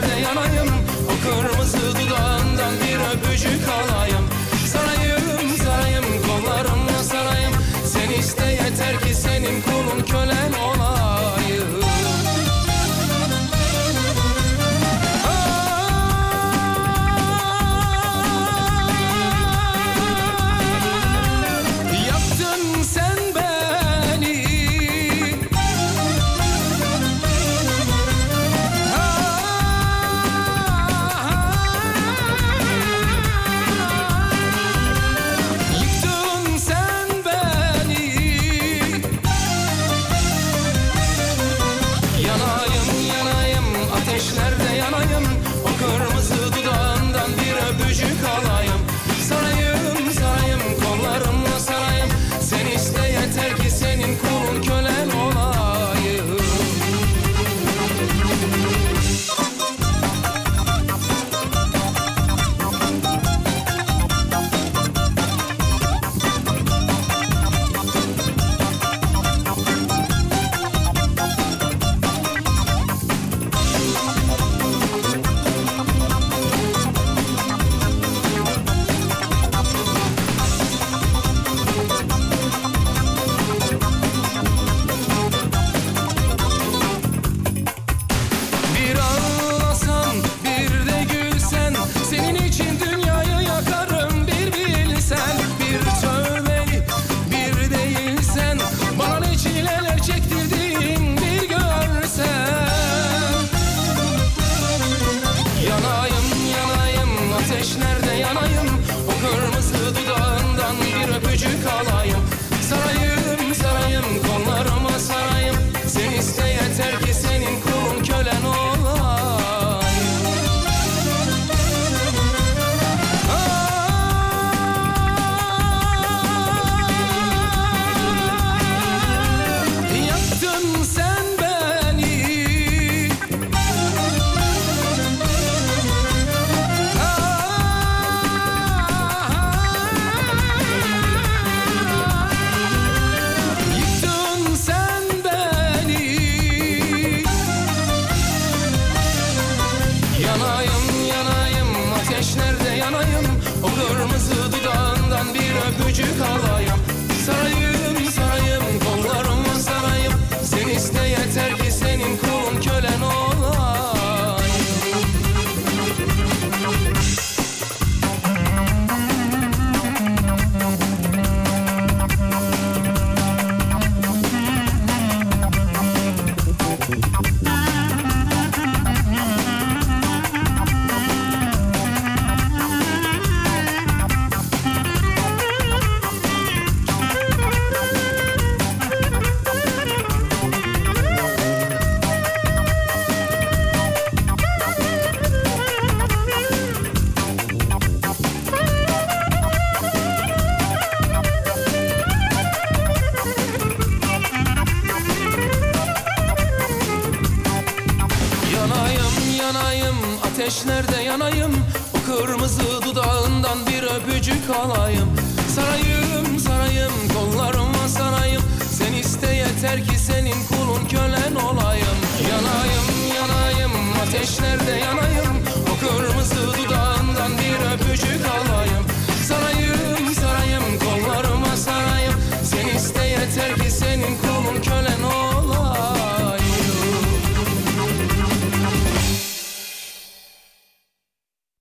gözlerine yanayım O kırmızı dudağından bir öpücük alayım. Sarayım sarayım kollarımla sarayım. Sen iste yeter ki senin kulun kör yanayım Ateşlerde yanayım. Bu kırmızı dudağından bir öpücük alayım. Sarayım sarayım kollarıma sarayım Sen iste yeter ki senin kulun kölen olayım. Yanayım yanayım ateşlerde yanayım. O kırmızı dudağından bir öpücük alayım. Sarayım sarayım kollarıma sarayım Sen iste yeter ki senin kulun kölen